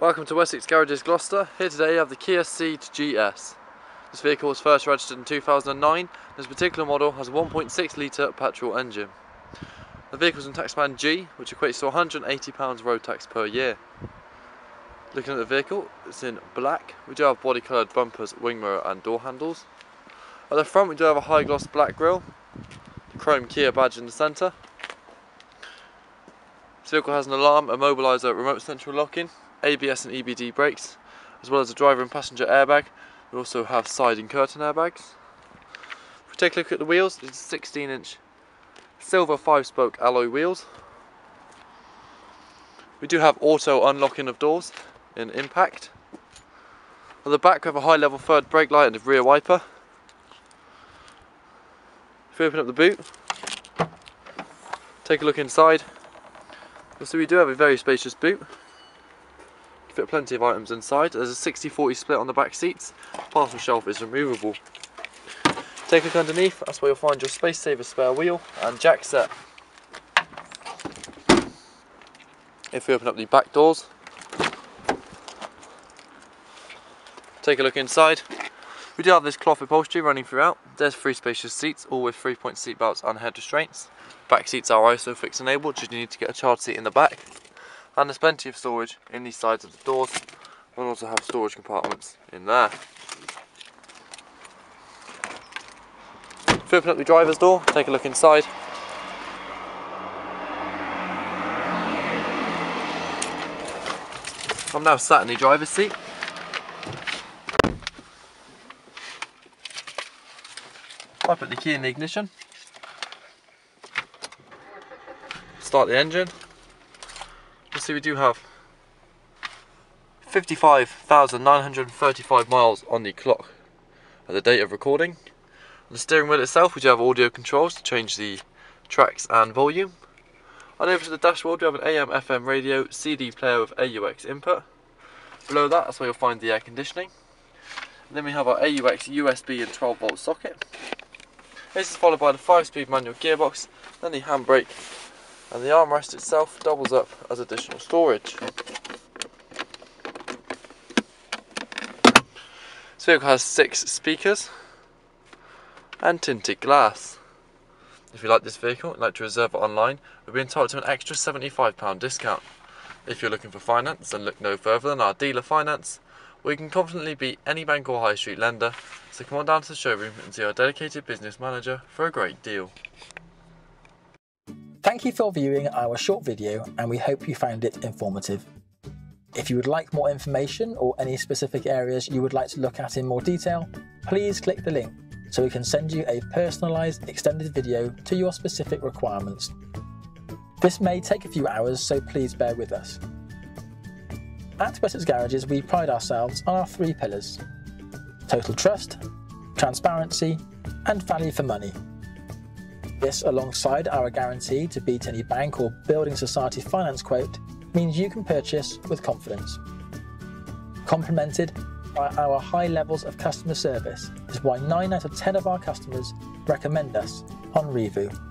Welcome to Wessex Garages Gloucester. Here today I have the Kia Ceed GS. This vehicle was first registered in 2009. This particular model has a 1.6 litre petrol engine. The vehicle is in tax band G, which equates to £180 road tax per year. Looking at the vehicle, it's in black. We do have body coloured bumpers, wing mirror and door handles. At the front we do have a high gloss black grille, the chrome Kia badge in the centre. This vehicle has an alarm, a immobiliser, remote central locking, ABS and EBD brakes, as well as a driver and passenger airbag. We also have side and curtain airbags. If we take a look at the wheels, it's 16 inch silver 5 spoke alloy wheels. We do have auto unlocking of doors in impact. On the back we have a high level third brake light and a rear wiper. If we open up the boot, take a look inside, you'll see we do have a very spacious boot fit plenty of items inside. There's a 60-40 split on the back seats. Parcel shelf is removable. Take a look underneath, that's where you'll find your space saver spare wheel and jack set. If we open up the back doors, take a look inside. We do have this cloth upholstery running throughout. There's three spacious seats, all with three-point seat belts and head restraints. Back seats are ISOFIX enabled, should you need to get a child seat in the back and there's plenty of storage in these sides of the doors. We'll also have storage compartments in there. We open up the driver's door take a look inside. I'm now sat in the driver's seat. I put the key in the ignition. Start the engine see we do have 55,935 miles on the clock at the date of recording. On the steering wheel itself we do have audio controls to change the tracks and volume. On over to the dashboard we have an AM FM radio, CD player with AUX input. Below that that's where you'll find the air conditioning. And then we have our AUX USB and 12 volt socket. This is followed by the 5 speed manual gearbox, then the handbrake and the armrest itself doubles up as additional storage. This vehicle has six speakers and tinted glass. If you like this vehicle and like to reserve it online, we'll be entitled to an extra £75 discount. If you're looking for finance, then look no further than our dealer finance, where you can confidently beat any bank or high street lender, so come on down to the showroom and see our dedicated business manager for a great deal. Thank you for viewing our short video and we hope you found it informative. If you would like more information or any specific areas you would like to look at in more detail, please click the link so we can send you a personalised extended video to your specific requirements. This may take a few hours, so please bear with us. At Wessex Garages, we pride ourselves on our three pillars total trust, transparency, and value for money. This, alongside our guarantee to beat any bank or building society finance quote, means you can purchase with confidence. Complemented by our high levels of customer service is why 9 out of 10 of our customers recommend us on Reevoo.